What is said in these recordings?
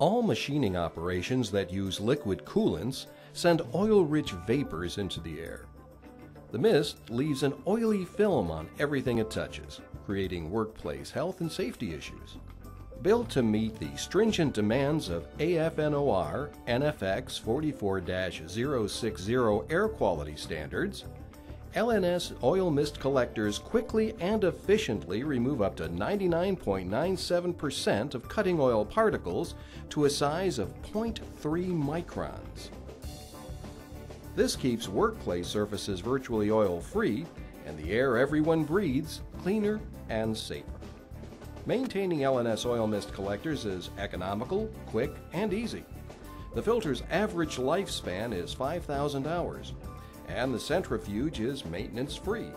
All machining operations that use liquid coolants send oil-rich vapors into the air. The mist leaves an oily film on everything it touches, creating workplace health and safety issues. Built to meet the stringent demands of AFNOR NFX 44-060 air quality standards, LNS oil mist collectors quickly and efficiently remove up to 99.97% of cutting oil particles to a size of 0.3 microns. This keeps workplace surfaces virtually oil free and the air everyone breathes cleaner and safer. Maintaining LNS oil mist collectors is economical, quick, and easy. The filter's average lifespan is 5,000 hours, and the centrifuge is maintenance free.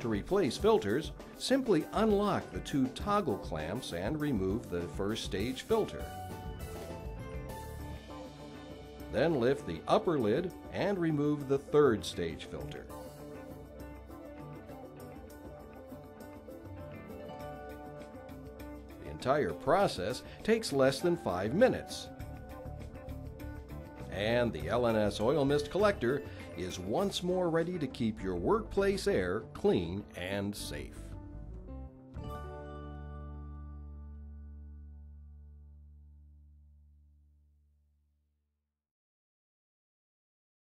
To replace filters, simply unlock the two toggle clamps and remove the first stage filter. Then lift the upper lid and remove the third stage filter. The entire process takes less than five minutes. And the LNS oil mist collector is once more ready to keep your workplace air clean and safe.